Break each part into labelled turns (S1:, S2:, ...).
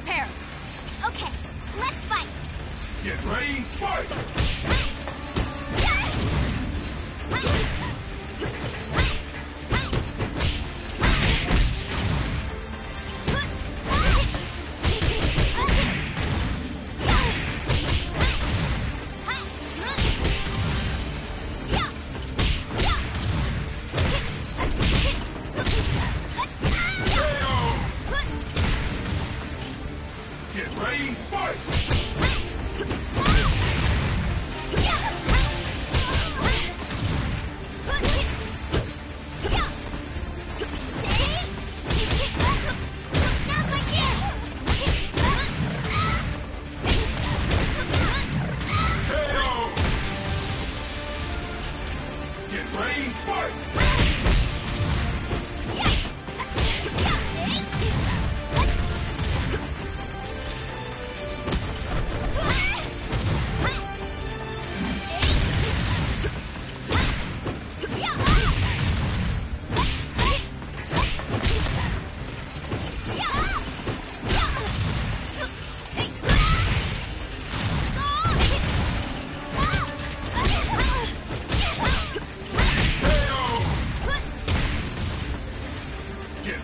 S1: prepare.
S2: Okay, let's fight.
S3: Get ready, fight!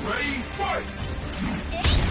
S3: Ready, fight!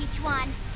S3: each one.